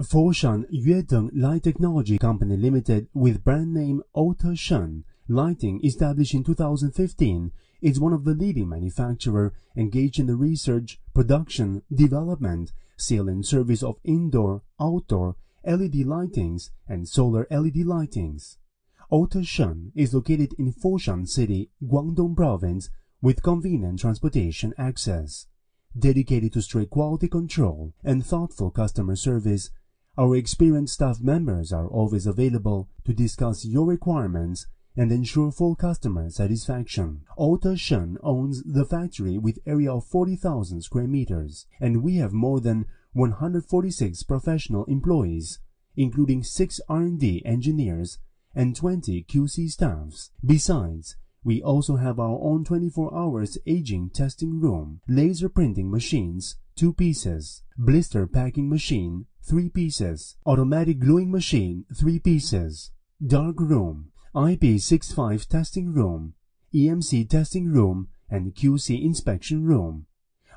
Foshan Yuedong Light Technology Company Limited with brand name Oteshen Lighting established in 2015 is one of the leading manufacturer engaged in the research, production, development, sale and service of indoor, outdoor, LED lightings and solar LED lightings. Oteshen is located in Foshan City, Guangdong Province with convenient transportation access. Dedicated to strict quality control and thoughtful customer service, our experienced staff members are always available to discuss your requirements and ensure full customer satisfaction. Oteshen owns the factory with area of 40,000 square meters, and we have more than 146 professional employees, including 6 R&D engineers and 20 QC staffs. Besides, we also have our own 24 hours aging testing room, laser printing machines, 2 pieces, blister packing machine, 3 pieces, automatic gluing machine, 3 pieces, dark room, IP65 testing room, EMC testing room, and QC inspection room.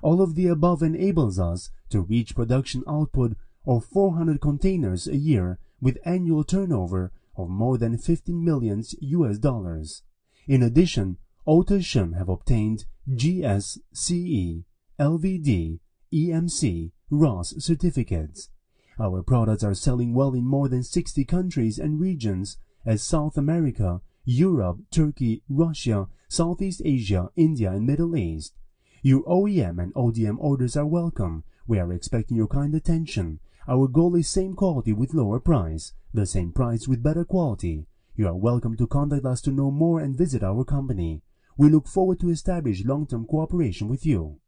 All of the above enables us to reach production output of 400 containers a year with annual turnover of more than 15 million US dollars. In addition, Oteshen have obtained GSCE, LVD, EMC, RoHS certificates. Our products are selling well in more than 60 countries and regions as South America, Europe, Turkey, Russia, Southeast Asia, India, and Middle East. Your OEM and ODM orders are welcome. We are expecting your kind attention. Our goal is same quality with lower price, the same price with better quality. You are welcome to contact us to know more and visit our company. We look forward to establish long-term cooperation with you.